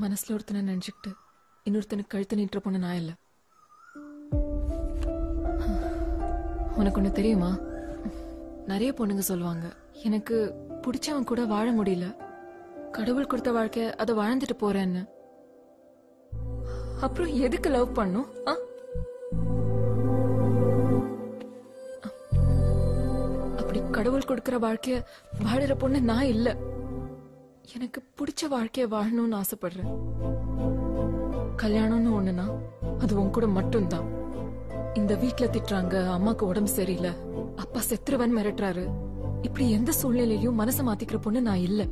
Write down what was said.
மனசுல ஒருத்தனை நினைச்சுக்கிட்டு இன்னொருத்தனுக்கு கழுத்து நீட்டுற பொண்ணு நான் இல்ல. உனக்கு ஒண்ணு தெரியுமா? நிறைய பொண்ணுங்க சொல்லுவாங்க எனக்கு பிடிச்சவன் கூட வாழ முடியல. கடவுள் கொடுத்த வாழ்க்கை அதை வாழ்ந்துட்டு போறேன்னு. அப்புறம் எதுக்கு லவ் பண்ணும்? ஆ? அப்படி கடவுள் கொடுக்கிற வாழ்க்கைய வாழற பொண்ணு நான் இல்லை. எனக்கு பிடிச்ச வாழ்க்கைய வாழணும்னு ஆசைப்படுறேன். கல்யாணம்னு ஒண்ணுனா அது உன் கூட மட்டும்தான். இந்த வீட்ல திட்டுறாங்க அம்மாக்கு உடம்பு சரியில்லை அப்பா செத்துருவன் மிரட்டுறாரு. இப்படி எந்த சூழ்நிலையிலும் மனசை மாத்திக்கிற பொண்ணு நான் இல்ல.